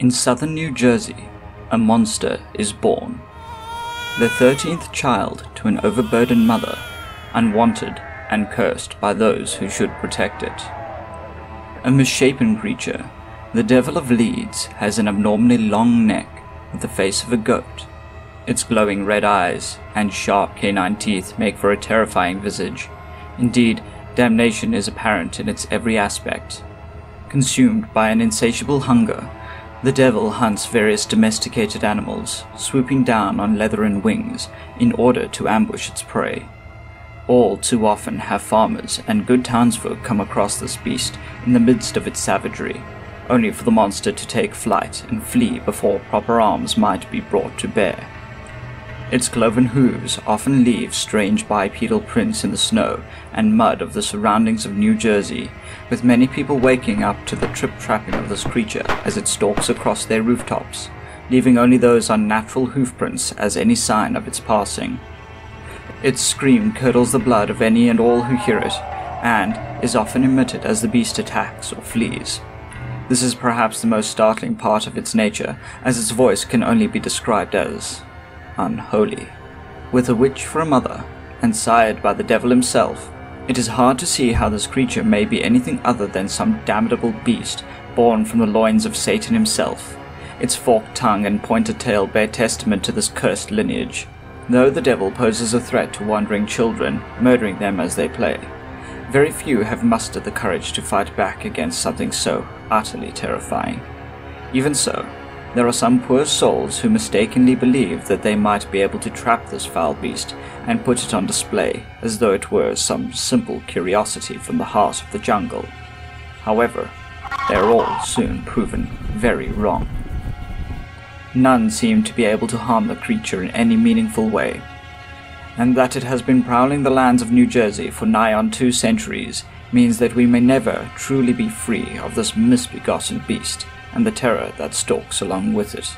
In southern New Jersey, a monster is born. The 13th child to an overburdened mother, unwanted and cursed by those who should protect it. A misshapen creature, the Devil of Leeds has an abnormally long neck with the face of a goat. Its glowing red eyes and sharp canine teeth make for a terrifying visage. Indeed, damnation is apparent in its every aspect. Consumed by an insatiable hunger, the devil hunts various domesticated animals, swooping down on leathern wings in order to ambush its prey. All too often have farmers and good townsfolk come across this beast in the midst of its savagery, only for the monster to take flight and flee before proper arms might be brought to bear. Its cloven hooves often leave strange bipedal prints in the snow and mud of the surroundings of New Jersey, with many people waking up to the trip trapping of this creature as it stalks across their rooftops, leaving only those unnatural hoofprints as any sign of its passing. Its scream curdles the blood of any and all who hear it, and is often emitted as the beast attacks or flees. This is perhaps the most startling part of its nature, as its voice can only be described as unholy. With a witch for a mother, and sired by the devil himself, it is hard to see how this creature may be anything other than some damnable beast born from the loins of Satan himself. Its forked tongue and pointed tail bear testament to this cursed lineage, though the devil poses a threat to wandering children, murdering them as they play. Very few have mustered the courage to fight back against something so utterly terrifying. Even so, there are some poor souls who mistakenly believe that they might be able to trap this foul beast and put it on display as though it were some simple curiosity from the heart of the jungle. However, they are all soon proven very wrong. None seem to be able to harm the creature in any meaningful way, and that it has been prowling the lands of New Jersey for nigh on two centuries means that we may never truly be free of this misbegotten beast and the terror that stalks along with it.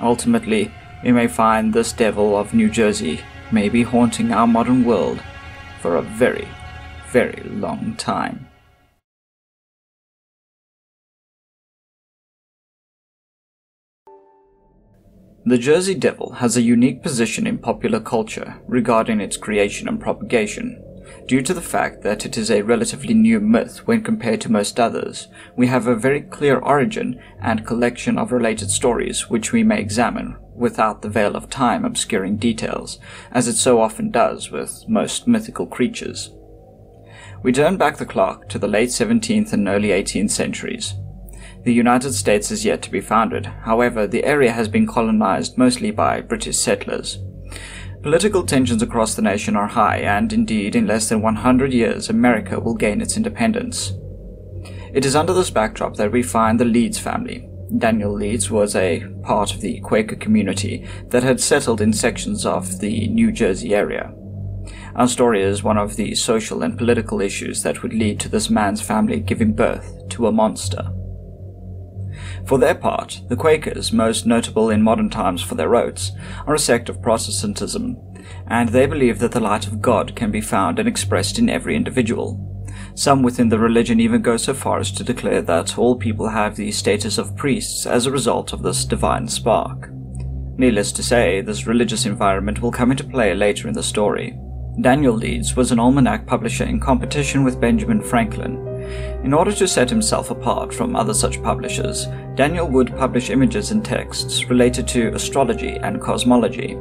Ultimately, we may find this devil of New Jersey may be haunting our modern world for a very, very long time. The Jersey Devil has a unique position in popular culture regarding its creation and propagation. Due to the fact that it is a relatively new myth when compared to most others, we have a very clear origin and collection of related stories which we may examine without the veil of time obscuring details, as it so often does with most mythical creatures. We turn back the clock to the late 17th and early 18th centuries. The United States is yet to be founded, however, the area has been colonized mostly by British settlers. Political tensions across the nation are high, and indeed, in less than 100 years, America will gain its independence. It is under this backdrop that we find the Leeds family. Daniel Leeds was a part of the Quaker community that had settled in sections of the New Jersey area. Our story is one of the social and political issues that would lead to this man's family giving birth to a monster. For their part, the Quakers, most notable in modern times for their oaths, are a sect of Protestantism, and they believe that the light of God can be found and expressed in every individual. Some within the religion even go so far as to declare that all people have the status of priests as a result of this divine spark. Needless to say, this religious environment will come into play later in the story. Daniel Leeds was an almanac publisher in competition with Benjamin Franklin, in order to set himself apart from other such publishers, Daniel would publish images and texts related to astrology and cosmology.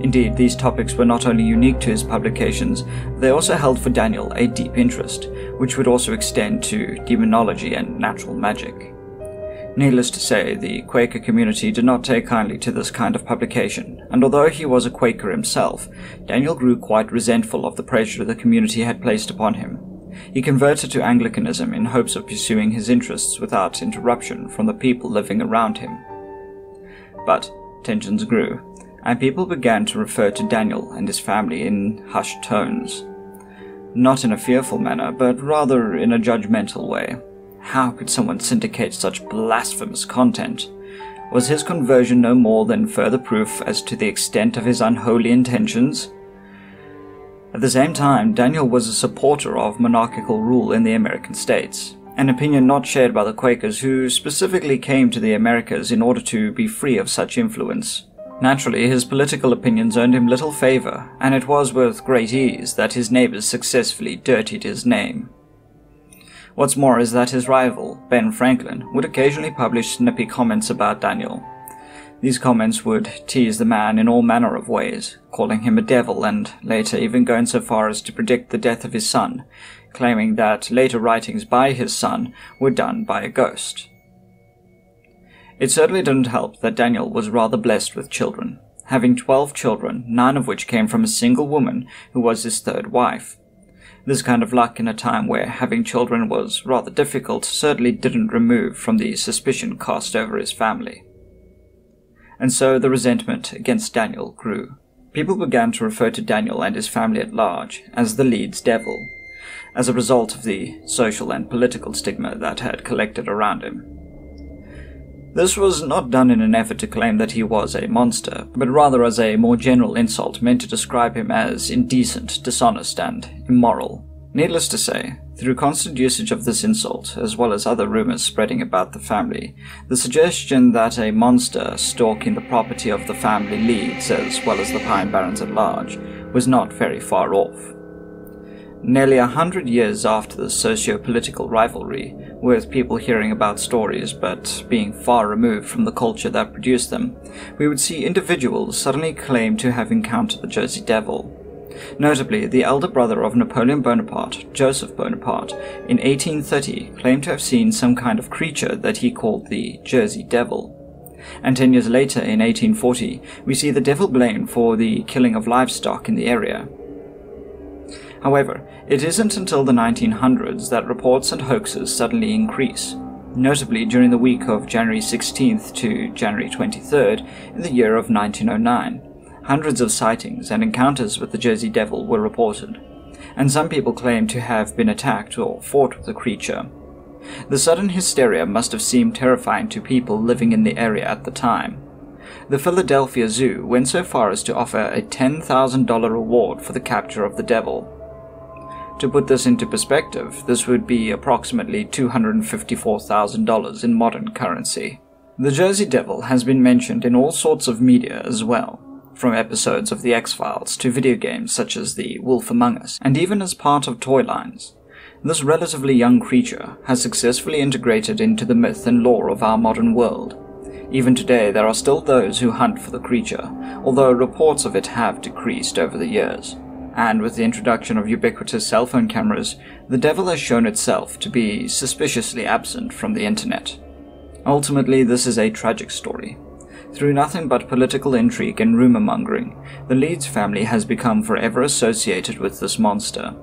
Indeed, these topics were not only unique to his publications, they also held for Daniel a deep interest, which would also extend to demonology and natural magic. Needless to say, the Quaker community did not take kindly to this kind of publication, and although he was a Quaker himself, Daniel grew quite resentful of the pressure the community had placed upon him. He converted to Anglicanism in hopes of pursuing his interests without interruption from the people living around him. But tensions grew, and people began to refer to Daniel and his family in hushed tones. Not in a fearful manner, but rather in a judgmental way. How could someone syndicate such blasphemous content? Was his conversion no more than further proof as to the extent of his unholy intentions? At the same time, Daniel was a supporter of monarchical rule in the American states, an opinion not shared by the Quakers who specifically came to the Americas in order to be free of such influence. Naturally, his political opinions earned him little favor, and it was with great ease that his neighbors successfully dirtied his name. What's more is that his rival, Ben Franklin, would occasionally publish snippy comments about Daniel. These comments would tease the man in all manner of ways, calling him a devil and later even going so far as to predict the death of his son, claiming that later writings by his son were done by a ghost. It certainly didn't help that Daniel was rather blessed with children, having 12 children, nine of which came from a single woman who was his third wife. This kind of luck in a time where having children was rather difficult certainly didn't remove from the suspicion cast over his family. And so the resentment against Daniel grew. People began to refer to Daniel and his family at large as the Leeds Devil, as a result of the social and political stigma that had collected around him. This was not done in an effort to claim that he was a monster, but rather as a more general insult meant to describe him as indecent, dishonest, and immoral. Needless to say, through constant usage of this insult, as well as other rumors spreading about the family, the suggestion that a monster stalking the property of the family Leeds, as well as the Pine Barrens at large, was not very far off. Nearly a hundred years after the socio-political rivalry, with people hearing about stories but being far removed from the culture that produced them, we would see individuals suddenly claim to have encountered the Jersey Devil. Notably, the elder brother of Napoleon Bonaparte, Joseph Bonaparte, in 1830 claimed to have seen some kind of creature that he called the Jersey Devil. And ten years later, in 1840, we see the devil blamed for the killing of livestock in the area. However, it isn't until the 1900s that reports and hoaxes suddenly increase, notably during the week of January 16th to January 23rd in the year of 1909. Hundreds of sightings and encounters with the Jersey Devil were reported, and some people claim to have been attacked or fought with the creature. The sudden hysteria must have seemed terrifying to people living in the area at the time. The Philadelphia Zoo went so far as to offer a $10,000 reward for the capture of the devil, to put this into perspective, this would be approximately $254,000 in modern currency. The Jersey Devil has been mentioned in all sorts of media as well, from episodes of The X-Files to video games such as The Wolf Among Us, and even as part of toy lines. This relatively young creature has successfully integrated into the myth and lore of our modern world. Even today, there are still those who hunt for the creature, although reports of it have decreased over the years and with the introduction of ubiquitous cell phone cameras, the devil has shown itself to be suspiciously absent from the internet. Ultimately, this is a tragic story. Through nothing but political intrigue and rumor mongering, the Leeds family has become forever associated with this monster.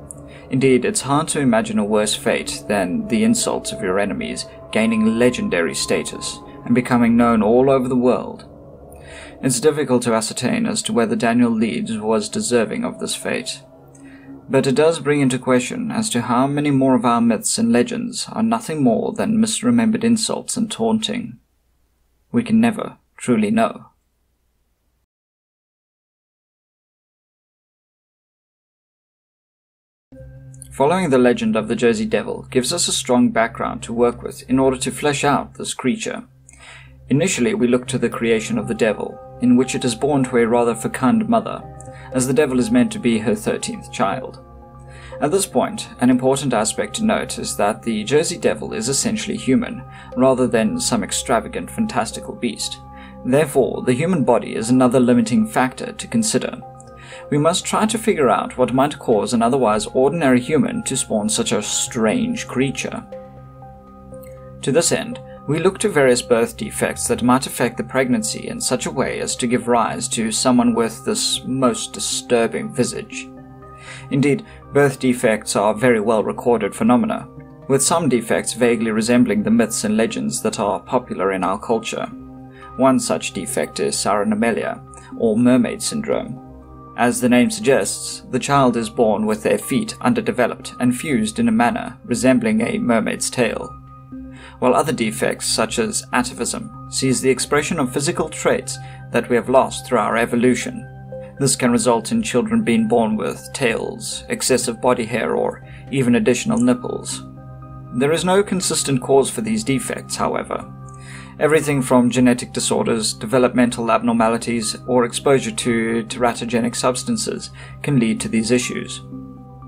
Indeed, it's hard to imagine a worse fate than the insults of your enemies gaining legendary status and becoming known all over the world. It's difficult to ascertain as to whether Daniel Leeds was deserving of this fate. But it does bring into question as to how many more of our myths and legends are nothing more than misremembered insults and taunting. We can never truly know. Following the legend of the Jersey Devil gives us a strong background to work with in order to flesh out this creature. Initially, we look to the creation of the devil, in which it is born to a rather fecund mother, as the devil is meant to be her thirteenth child. At this point, an important aspect to note is that the Jersey Devil is essentially human, rather than some extravagant fantastical beast. Therefore, the human body is another limiting factor to consider. We must try to figure out what might cause an otherwise ordinary human to spawn such a strange creature. To this end, we look to various birth defects that might affect the pregnancy in such a way as to give rise to someone with this most disturbing visage. Indeed, birth defects are very well recorded phenomena, with some defects vaguely resembling the myths and legends that are popular in our culture. One such defect is Sirenomelia, or mermaid syndrome. As the name suggests, the child is born with their feet underdeveloped and fused in a manner resembling a mermaid's tail while other defects, such as atavism, sees the expression of physical traits that we have lost through our evolution. This can result in children being born with tails, excessive body hair, or even additional nipples. There is no consistent cause for these defects, however. Everything from genetic disorders, developmental abnormalities, or exposure to teratogenic substances can lead to these issues.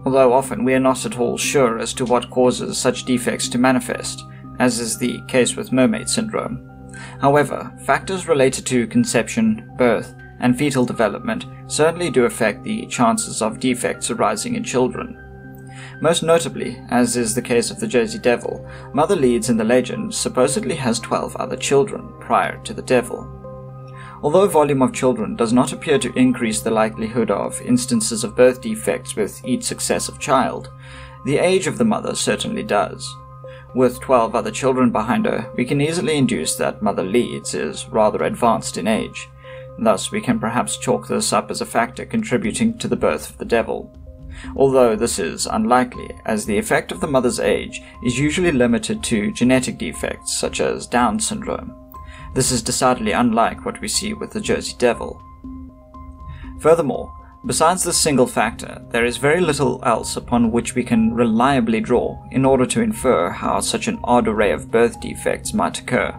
Although often we are not at all sure as to what causes such defects to manifest, as is the case with mermaid syndrome. However, factors related to conception, birth, and fetal development certainly do affect the chances of defects arising in children. Most notably, as is the case of the Jersey Devil, Mother Leeds in the legend supposedly has 12 other children prior to the devil. Although volume of children does not appear to increase the likelihood of instances of birth defects with each successive child, the age of the mother certainly does. With 12 other children behind her, we can easily induce that Mother Leeds is rather advanced in age. Thus, we can perhaps chalk this up as a factor contributing to the birth of the devil although this is unlikely, as the effect of the mother's age is usually limited to genetic defects such as Down syndrome. This is decidedly unlike what we see with the Jersey Devil. Furthermore, besides this single factor, there is very little else upon which we can reliably draw in order to infer how such an odd array of birth defects might occur.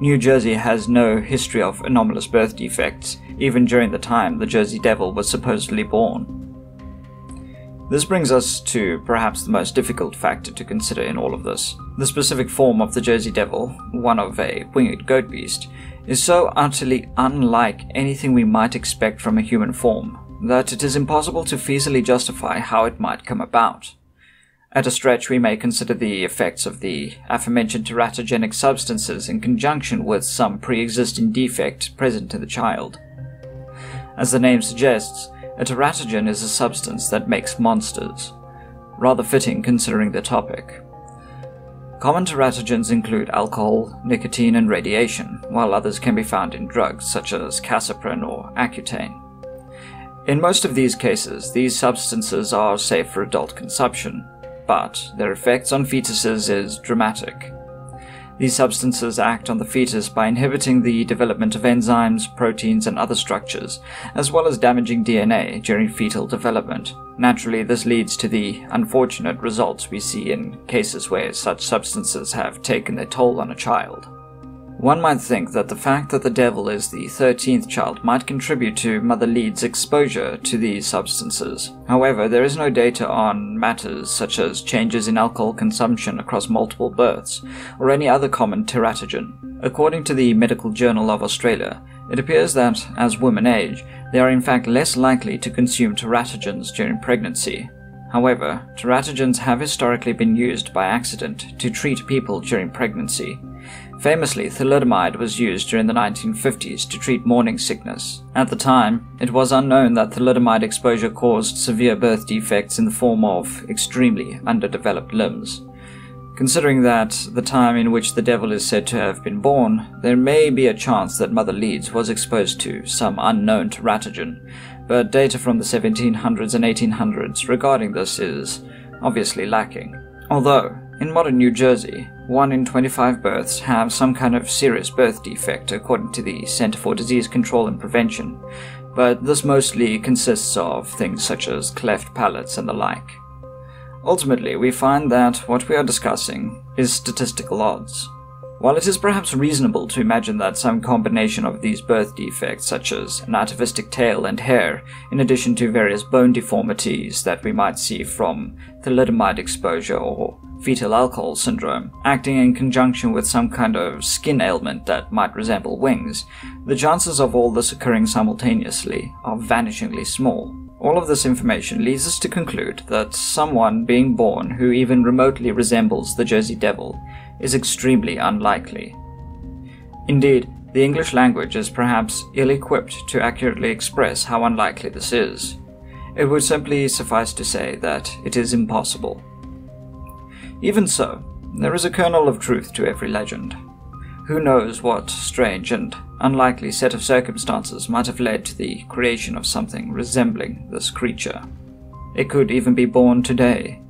New Jersey has no history of anomalous birth defects, even during the time the Jersey Devil was supposedly born. This brings us to perhaps the most difficult factor to consider in all of this. The specific form of the Jersey Devil, one of a winged goat beast, is so utterly unlike anything we might expect from a human form that it is impossible to feasibly justify how it might come about. At a stretch, we may consider the effects of the aforementioned teratogenic substances in conjunction with some pre-existing defect present in the child. As the name suggests, a teratogen is a substance that makes monsters, rather fitting considering the topic. Common teratogens include alcohol, nicotine, and radiation, while others can be found in drugs such as capsaicin or Accutane. In most of these cases, these substances are safe for adult consumption, but their effects on fetuses is dramatic. These substances act on the fetus by inhibiting the development of enzymes, proteins, and other structures, as well as damaging DNA during fetal development. Naturally, this leads to the unfortunate results we see in cases where such substances have taken their toll on a child. One might think that the fact that the devil is the 13th child might contribute to Mother Leeds' exposure to these substances. However, there is no data on matters such as changes in alcohol consumption across multiple births, or any other common teratogen. According to the Medical Journal of Australia, it appears that, as women age, they are in fact less likely to consume teratogens during pregnancy. However, teratogens have historically been used by accident to treat people during pregnancy, Famously, thalidomide was used during the 1950s to treat morning sickness. At the time, it was unknown that thalidomide exposure caused severe birth defects in the form of extremely underdeveloped limbs. Considering that the time in which the devil is said to have been born, there may be a chance that Mother Leeds was exposed to some unknown teratogen, but data from the 1700s and 1800s regarding this is obviously lacking. Although, in modern New Jersey, 1 in 25 births have some kind of serious birth defect according to the Center for Disease Control and Prevention, but this mostly consists of things such as cleft palates and the like. Ultimately, we find that what we are discussing is statistical odds. While it is perhaps reasonable to imagine that some combination of these birth defects, such as an atavistic tail and hair, in addition to various bone deformities that we might see from thalidomide exposure or fetal alcohol syndrome, acting in conjunction with some kind of skin ailment that might resemble wings, the chances of all this occurring simultaneously are vanishingly small. All of this information leads us to conclude that someone being born who even remotely resembles the Jersey Devil is extremely unlikely. Indeed, the English language is perhaps ill equipped to accurately express how unlikely this is. It would simply suffice to say that it is impossible. Even so, there is a kernel of truth to every legend. Who knows what strange and unlikely set of circumstances might have led to the creation of something resembling this creature? It could even be born today,